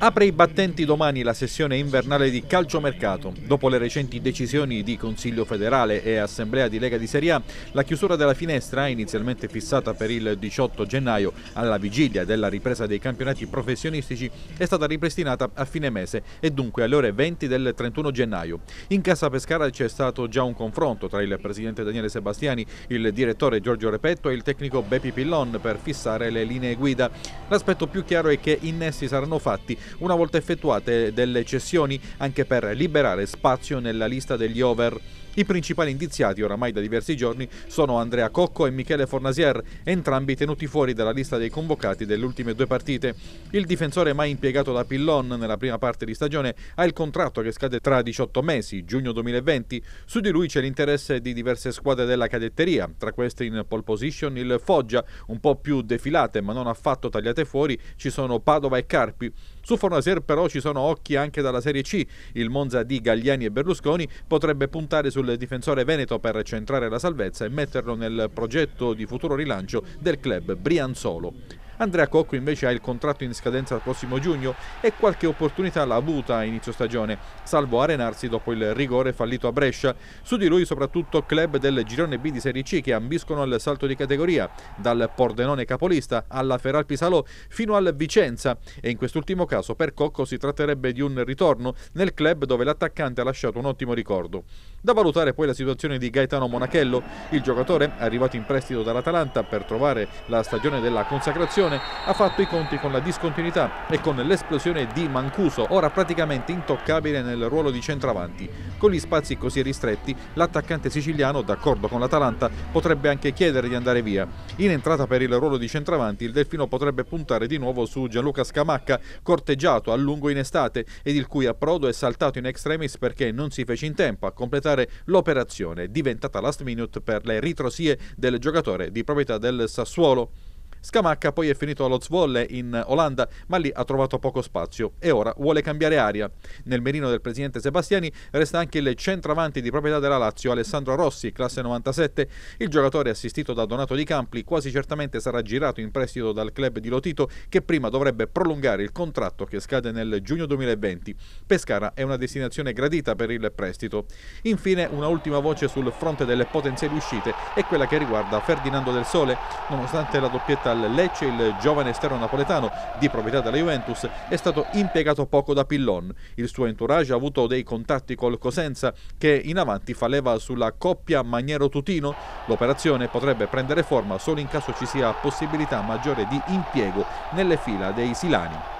Apre i battenti domani la sessione invernale di calciomercato. Dopo le recenti decisioni di Consiglio federale e Assemblea di Lega di Serie A, la chiusura della finestra, inizialmente fissata per il 18 gennaio alla vigilia della ripresa dei campionati professionistici, è stata ripristinata a fine mese e dunque alle ore 20 del 31 gennaio. In Casa Pescara c'è stato già un confronto tra il presidente Daniele Sebastiani, il direttore Giorgio Repetto e il tecnico Beppi Pillon per fissare le linee guida. L'aspetto più chiaro è che innessi saranno fatti una volta effettuate delle cessioni anche per liberare spazio nella lista degli over. I principali indiziati oramai da diversi giorni sono Andrea Cocco e Michele Fornasier, entrambi tenuti fuori dalla lista dei convocati delle ultime due partite. Il difensore mai impiegato da Pillon nella prima parte di stagione ha il contratto che scade tra 18 mesi, giugno 2020. Su di lui c'è l'interesse di diverse squadre della cadetteria, tra queste in pole position il Foggia, un po' più defilate ma non affatto tagliate fuori, ci sono Padova e Carpi. Su Fornasier però ci sono occhi anche dalla Serie C. Il Monza di Gagliani e Berlusconi potrebbe puntare sul difensore veneto per centrare la salvezza e metterlo nel progetto di futuro rilancio del club Brianzolo. Andrea Cocco invece ha il contratto in scadenza al prossimo giugno e qualche opportunità l'ha avuta a inizio stagione, salvo arenarsi dopo il rigore fallito a Brescia. Su di lui soprattutto club del girone B di Serie C che ambiscono al salto di categoria, dal Pordenone capolista alla Feralpi Salò fino al Vicenza e in quest'ultimo caso per Cocco si tratterebbe di un ritorno nel club dove l'attaccante ha lasciato un ottimo ricordo. Da valutare poi la situazione di Gaetano Monachello, il giocatore arrivato in prestito dall'Atalanta per trovare la stagione della consacrazione ha fatto i conti con la discontinuità e con l'esplosione di Mancuso, ora praticamente intoccabile nel ruolo di centravanti. Con gli spazi così ristretti, l'attaccante siciliano, d'accordo con l'Atalanta, potrebbe anche chiedere di andare via. In entrata per il ruolo di centravanti, il Delfino potrebbe puntare di nuovo su Gianluca Scamacca, corteggiato a lungo in estate ed il cui approdo è saltato in extremis perché non si fece in tempo a completare l'operazione, diventata last minute per le ritrosie del giocatore di proprietà del Sassuolo. Scamacca poi è finito allo Zwolle in Olanda, ma lì ha trovato poco spazio e ora vuole cambiare aria. Nel merino del presidente Sebastiani resta anche il centravanti di proprietà della Lazio, Alessandro Rossi, classe 97. Il giocatore assistito da Donato Di Campli quasi certamente sarà girato in prestito dal club di Lotito che prima dovrebbe prolungare il contratto che scade nel giugno 2020. Pescara è una destinazione gradita per il prestito. Infine una ultima voce sul fronte delle potenziali uscite è quella che riguarda Ferdinando del Sole. Nonostante la doppietta al Lecce, il giovane esterno napoletano di proprietà della Juventus è stato impiegato poco da Pillon. Il suo entourage ha avuto dei contatti col Cosenza che in avanti fa leva sulla coppia Maniero-Tutino. L'operazione potrebbe prendere forma solo in caso ci sia possibilità maggiore di impiego nelle fila dei Silani.